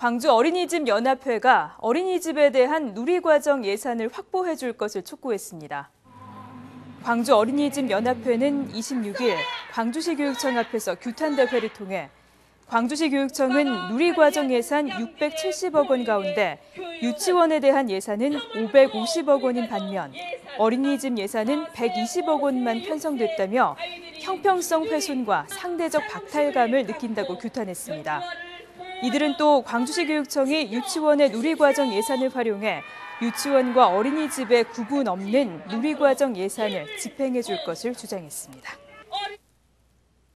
광주 어린이집 연합회가 어린이집에 대한 누리과정 예산을 확보해 줄 것을 촉구했습니다. 광주 어린이집 연합회는 26일 광주시 교육청 앞에서 규탄 대회를 통해 광주시 교육청은 누리과정 예산 670억 원 가운데 유치원에 대한 예산은 550억 원인 반면 어린이집 예산은 120억 원만 편성됐다며 형평성 훼손과 상대적 박탈감을 느낀다고 규탄했습니다. 이들은 또 광주시 교육청이 유치원의 누리과정 예산을 활용해 유치원과 어린이집에 구분 없는 누리과정 예산을 집행해 줄 것을 주장했습니다.